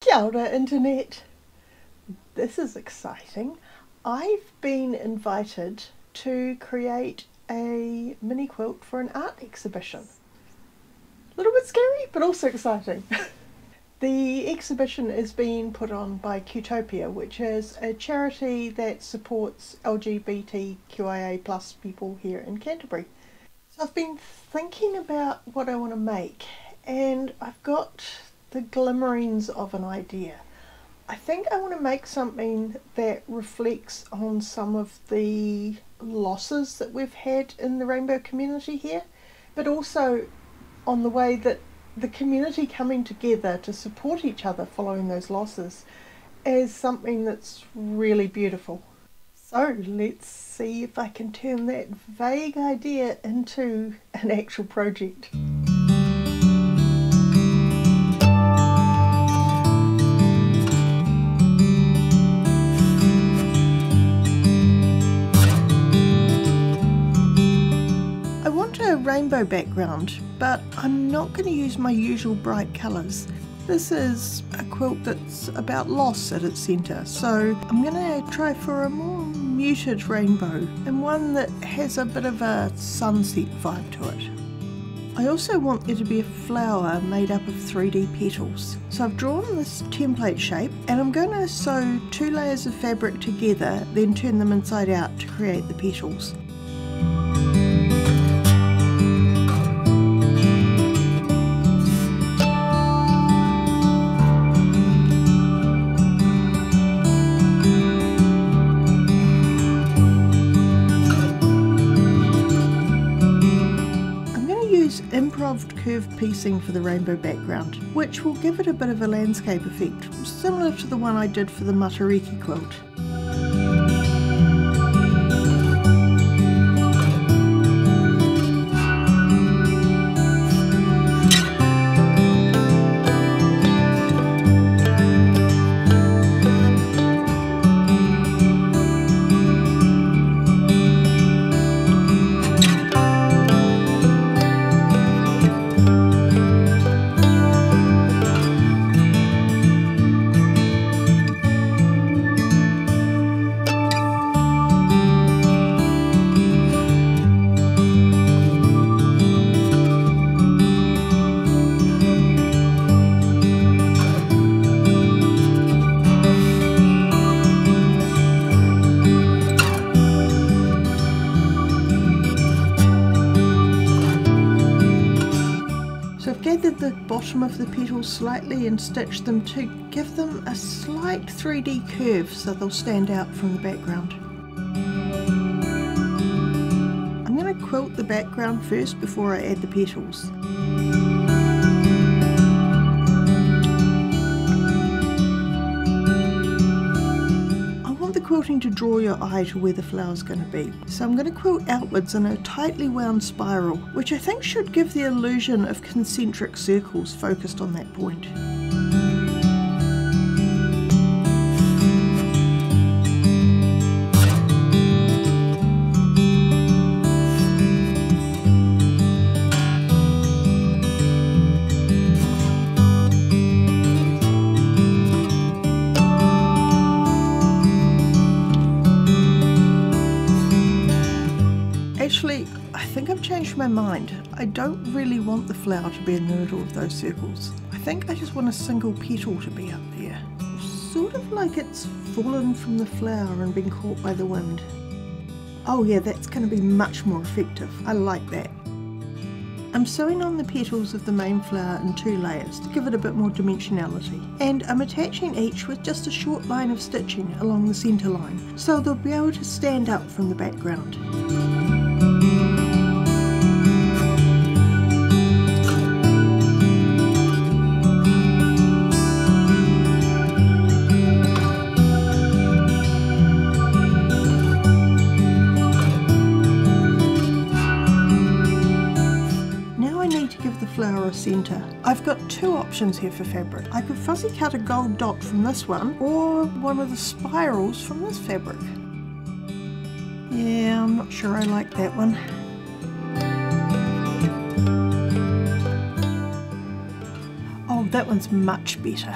Kia ora, Internet. This is exciting. I've been invited to create a mini quilt for an art exhibition. A little bit scary, but also exciting. the exhibition is being put on by Qtopia, which is a charity that supports LGBTQIA plus people here in Canterbury. So I've been thinking about what I want to make, and I've got the glimmerings of an idea. I think I want to make something that reflects on some of the losses that we've had in the rainbow community here, but also on the way that the community coming together to support each other following those losses is something that's really beautiful. So let's see if I can turn that vague idea into an actual project. Rainbow background, but I'm not going to use my usual bright colours. This is a quilt that's about loss at its centre, so I'm going to try for a more muted rainbow and one that has a bit of a sunset vibe to it. I also want there to be a flower made up of 3D petals. So I've drawn this template shape and I'm going to sew two layers of fabric together, then turn them inside out to create the petals. Improved curved piecing for the rainbow background, which will give it a bit of a landscape effect, similar to the one I did for the Matariki quilt. The bottom of the petals slightly and stitch them to give them a slight 3D curve so they'll stand out from the background. I'm going to quilt the background first before I add the petals. Quilting to draw your eye to where the flower's going to be. So I'm going to quilt outwards in a tightly wound spiral, which I think should give the illusion of concentric circles focused on that point. Changed my mind. I don't really want the flower to be in the middle of those circles. I think I just want a single petal to be up there. Sort of like it's fallen from the flower and been caught by the wind. Oh yeah, that's going to be much more effective. I like that. I'm sewing on the petals of the main flower in two layers to give it a bit more dimensionality. And I'm attaching each with just a short line of stitching along the centre line, so they'll be able to stand up from the background. I've got two options here for fabric. I could fussy cut a gold dot from this one or one of the spirals from this fabric. Yeah, I'm not sure I like that one. Oh, that one's much better.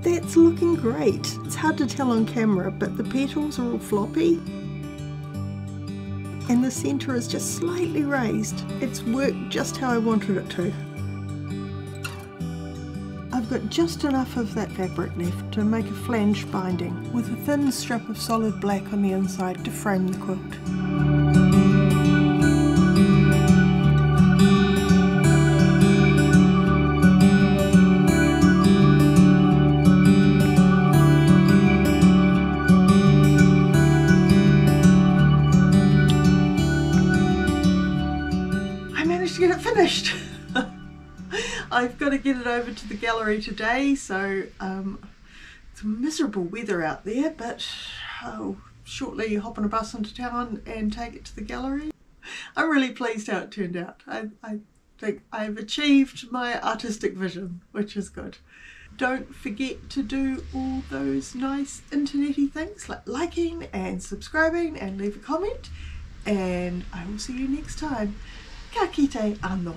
That's looking great. It's hard to tell on camera, but the petals are all floppy and the centre is just slightly raised. It's worked just how I wanted it to. I've got just enough of that fabric left to make a flange binding with a thin strip of solid black on the inside to frame the quilt. Finished. I've got to get it over to the gallery today, so um, it's miserable weather out there, but I'll shortly hop on a bus into town and take it to the gallery. I'm really pleased how it turned out. I, I think I've achieved my artistic vision, which is good. Don't forget to do all those nice internety things like liking and subscribing and leave a comment and I will see you next time. が聞いてあの。